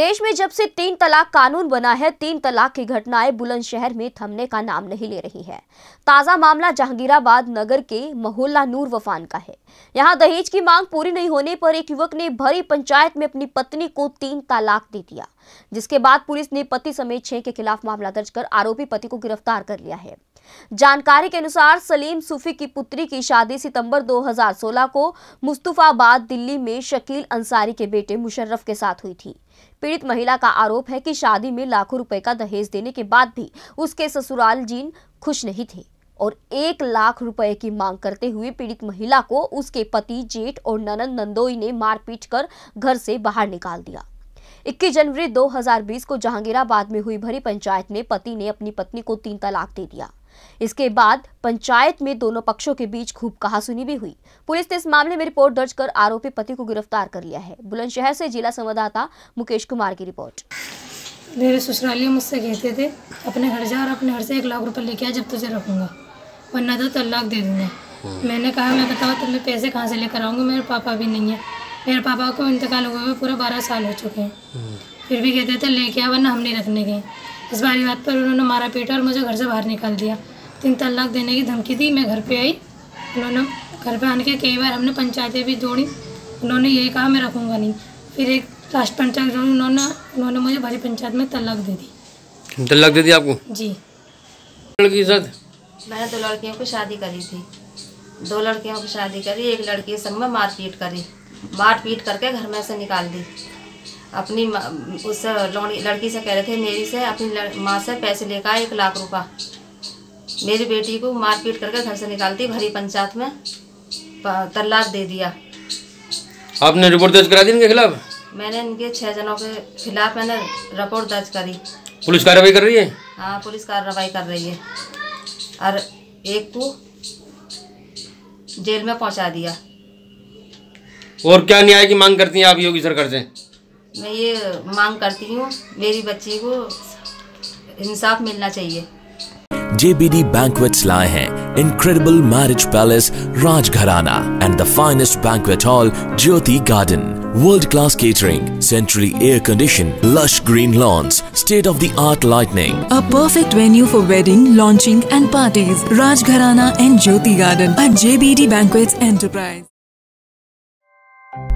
देश में जब से तीन तलाक कानून बना है, तीन तलाक की घटनाएँ बुलंदशहर में थमने का नाम नहीं ले रही है। ताज़ा मामला जहांगीराबाद नगर के मोहल्ला नूर वफान का है। यहाँ दहेज की मांग पूरी नहीं होने पर एक युवक ने भरी पंचायत में अपनी पत्नी को तीन तलाक दे दिया, जिसके बाद पुलिस ने पति समेत छह के खिलाफ मामला दर्ज कर आरोपी पति को गिरफ़्तार कर लिया है। जानकारी के अनुसार सलीम सूफी की पुत्री की शादी सितंबर 2016 को मुस्तफाबाद दिल्ली में शकील अंसारी के बेटे मुशर्रफ के साथ हुई थी। पीड़ित महिला का आरोप है कि शादी में लाखों रुपए का दहेज देने के बाद भी उसके ससुराल जीन खुश नहीं थे और एक लाख रुपए की मांग करते हुए पीड़ित महिला को उसके पति जेठ और ननन नंदोई ने मारपीट कर घर से बाहर निकाल दिया। 21 जनवरी 2020 को जहांगीराबाद में हुई भरी पंचायत में पति ने अपनी पत्नी को तीन तलाक दे दिया। इसके बाद पंचायत में दोनों पक्षों के बीच खूब कहासुनी भी हुई। पुलिस ने इस मामले में रिपोर्ट दर्ज कर आरोपी पति को गिरफ़्तार कर लिया है। बुलंदशहर से जिला संवाददाता मुकेश कुमार की रिपोर्ट। मेरे ससुराली मुझसे कहते थे अपने घर जा और अपने घर से एक लाख रुपए लेके आ जब तुझे रखूँगा वरना तो तलाक दे दूँगा। मैंने कहा मैं बताओ तुम्हें पैसे कहाँ से लेकर आऊँगी? मेरे पापा भी नहीं है। मेरे पापा को इंतकाल हुए हुए पूरा बारह साल हो चुके हैं। फिर भी कहते थे लेके आ वरना हम नहीं रखने गए। इस बारी बात पर उन्होंने मारा पीटा और मुझे घर से बाहर निकाल दिया। तीन तलाक देने की धमकी दी मैं घर पे आई। उन्होंने घर पे आने के कई बार हमने पंचायतें भी जोड़ी उन्होंने यही कहा मैं रखूँगा नहीं। फिर एक लास्ट पंचायत जोड़ी उन्होंने उन्होंने मुझे भरी पंचायत में तलाक दे दी। तलाक दे दिया आपको? जी। लड़की साथ? मैंने दो लड़कियों की शादी करी थी। दो लड़कियों की शादी करी एक लड़की संग में मारपीट करी। मारपीट करके घर में से निकाल दी। अपनी उस लौड़ी- लड़की से कह रहे थे मेरी से अपनी माँ से पैसे लेकर आए एक लाख रुपया मेरी बेटी को मारपीट करके घर से निकालती भरी पंचायत में तलाक दे दिया। आपने रिपोर्ट दर्ज करा दी इनके खिलाफ? मैंने इनके छः जनों के खिलाफ मैंने रिपोर्ट दर्ज करी। पुलिस कार्रवाई कर रही है? हाँ पुलिस कार्रवाई कर रही है। और एक को जेल में पहुँचा दिया। और क्या न्याय की मांग करती हैं आप योगी सरकार से? मैं ये मांग करती हूँ मेरी बच्ची को इंसाफ मिलना चाहिए JBD Banquets lie हैं incredible marriage palace Rajgharana and the finest banquet hall Jyoti Garden. World class catering, centrally air conditioned, lush green lawns, state of the art lighting. A perfect venue for wedding, launching and parties. Rajgharana and Jyoti Garden at JBD Banquets Enterprise.